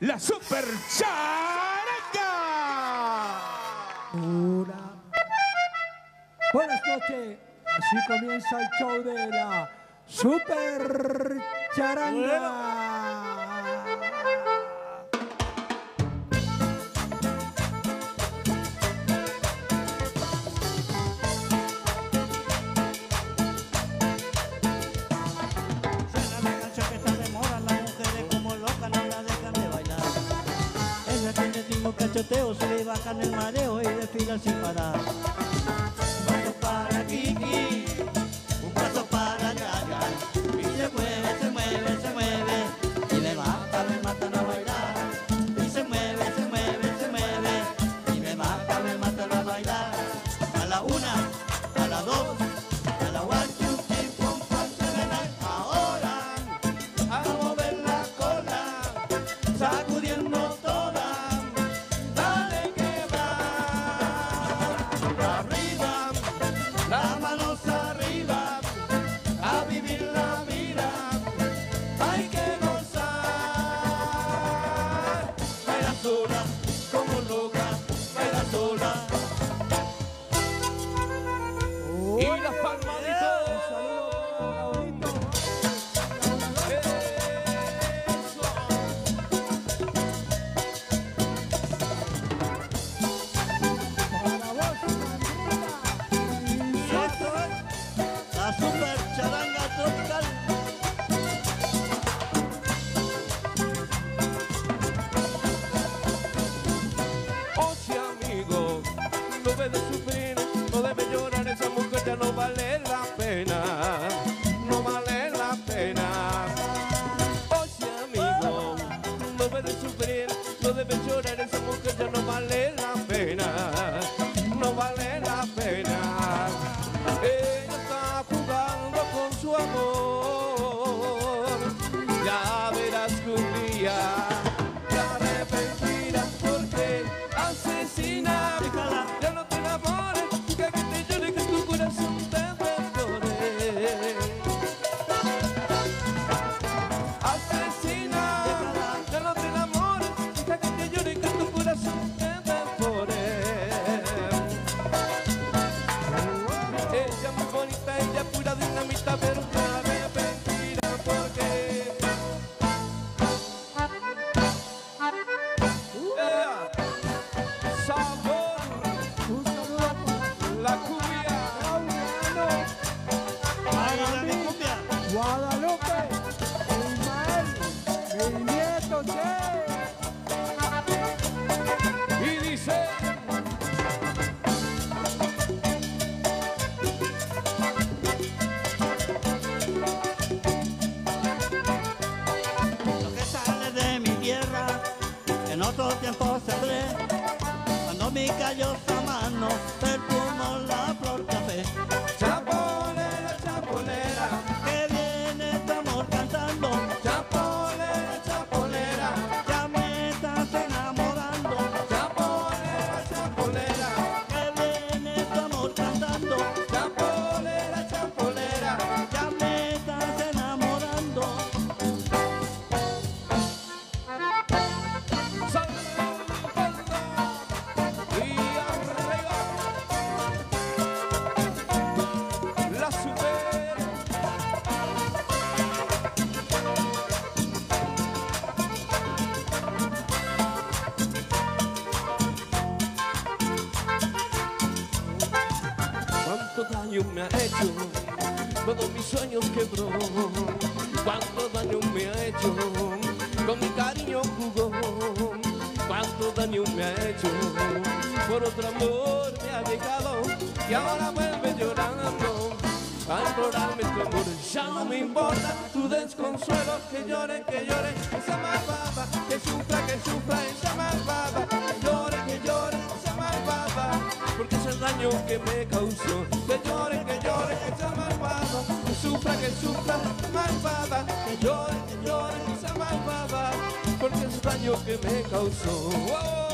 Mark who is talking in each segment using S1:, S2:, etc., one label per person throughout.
S1: la Super Charanga.
S2: Una. Buenas noches. Así comienza el show de la Super Charanga.
S3: se le bajan el mareo y desfila sin parar. the me
S1: ha hecho, todos mis sueños quebró. Cuánto daño me ha hecho, con mi cariño jugó. Cuánto daño me ha hecho, por otro amor me ha dejado y ahora vuelve llorando. A implorarme tu amor, ya no me importa tu desconsuelo, que llore, que llore, esa malvada, que sufra, que sufra, esa malvada porque es el daño que me causó. Que llore, que llore, que sea malvada, que sufra, que sufra, malvada, que llore, que llore, que sea malvada, porque es el daño que me causó.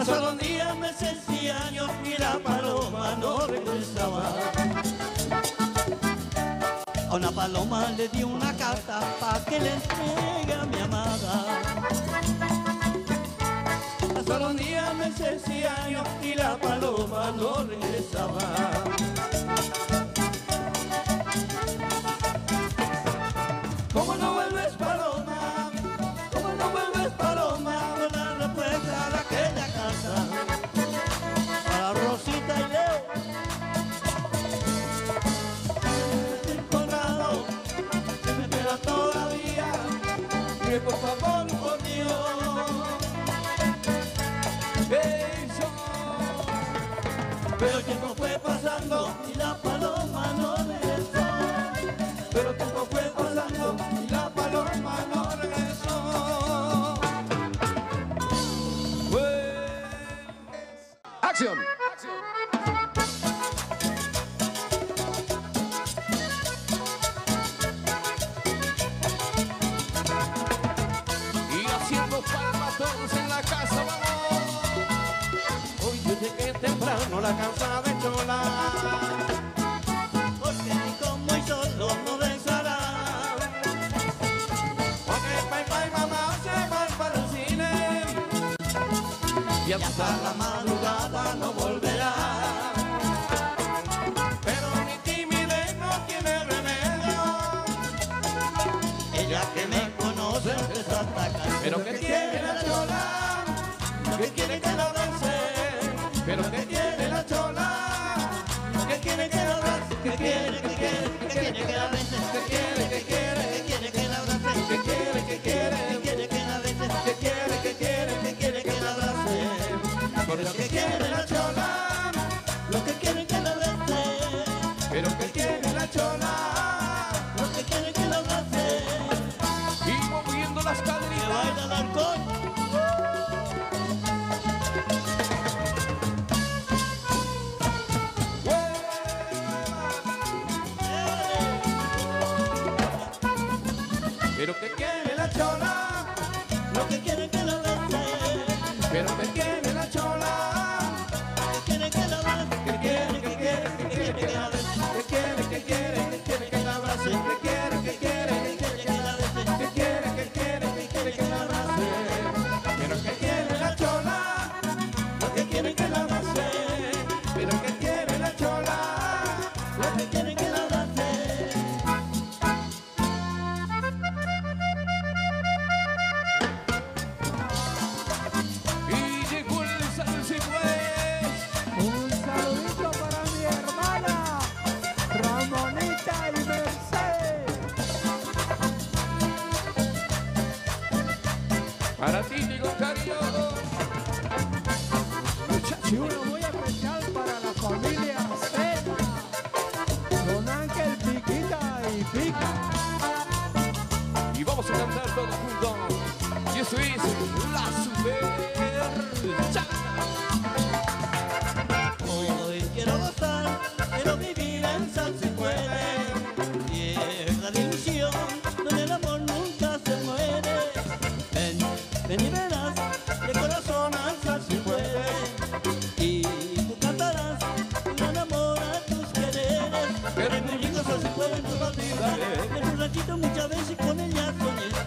S3: Pasaron días, meses y años y la paloma no regresaba. A una paloma le di una carta para que le entregue a mi amada.
S1: Pasaron días, meses y años y la paloma no regresaba.
S3: y
S1: hasta la madrugada no volverá. Pero mi timidez no tiene remedio.
S3: Ella que me conoce empezó a.
S1: Pero que quiere llorar, que quiere que la
S3: bese,
S1: pero que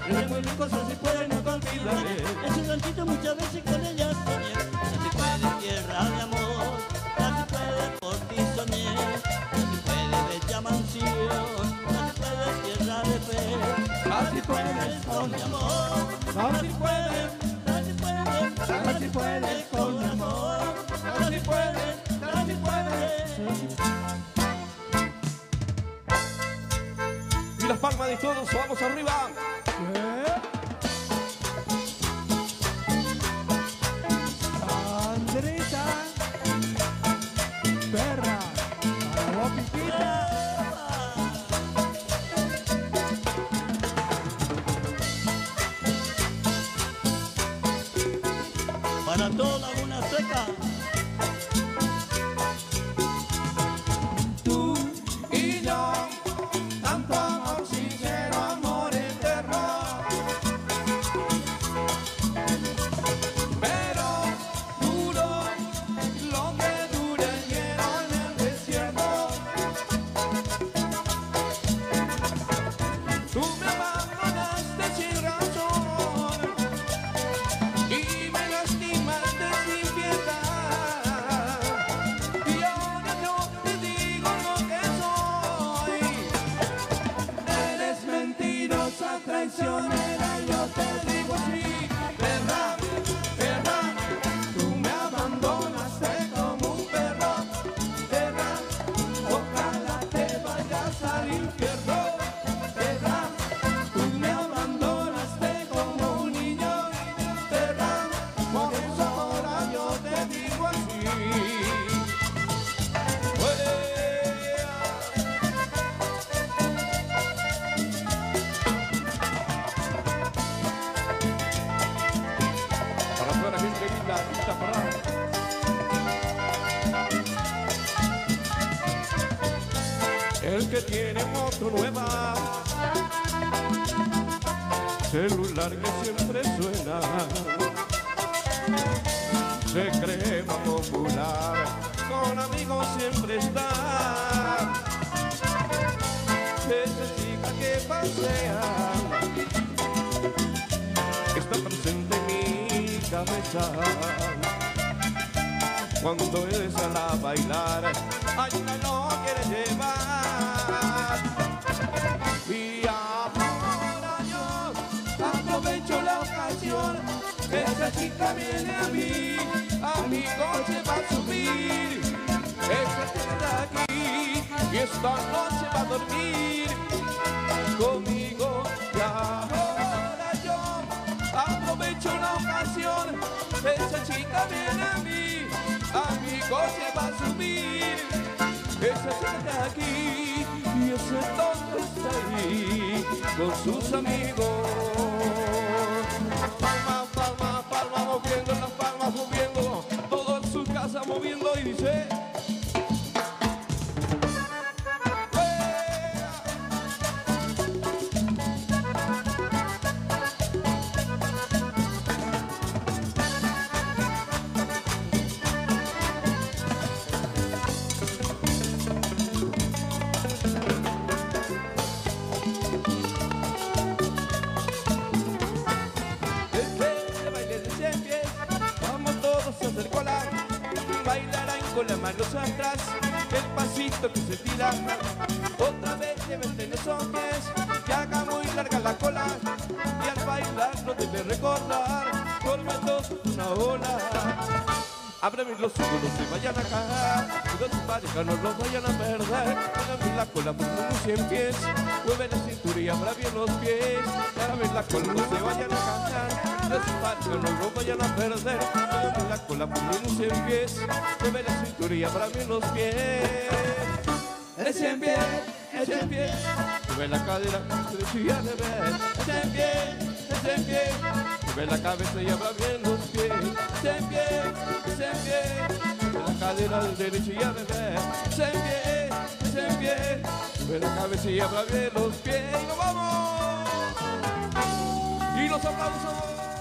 S1: Es
S3: muy rico, se puede no contigo. Es un gantito muchas veces con ella también. Se te puede tierra de amor, se te puede por ti soñé. Se te puede bella mansión, se te puede tierra de fe. Así puedes con mi amor, así puedes, así
S2: puedes, así puedes
S3: con mi amor, así puedes, así puedes.
S1: y las palmas de todos, vamos arriba. Yeah. Que tiene moto nueva, celular que siempre suena, se cree más popular, con amigos siempre está. Esa chica que pasea. Está presente en mi cabeza cuando él sale a bailar, ay, una lo quiere llevar. Y ahora yo aprovecho la ocasión, esa chica viene a mí, a mi coche va a subir, esa chica está aquí. Y esta noche va a dormir. Conmigo. Y ahora yo aprovecho la ocasión, aquí y ese tonto está ahí con sus amigos. Otra vez llévete los pies, que haga muy larga la cola, y al bailar no debe recordar, dos una ola. Ábreme los ojos, no se vayan a cagar, los parejas no los vayan a perder. Hágame la cola por unos cien pies, mueve la cintura y abra bien los pies. Hágame la cola, no se vayan a cagar, y los parejas no los vayan a perder. Hágame la cola por unos cien pies, mueve la cintura y abra bien los pies. Es cien pies, es cien pies, mueve la cadera, derecha y al revés. Es cien pies, es cien pies, mueve la cabeza y abra bien los pies. Cien pies, cien pies, mueve la cadera al derecho y al revés. Cien pies, cien pies, mueve la cabeza y abra bien los pies. Y nos vamos. Y los aplausos.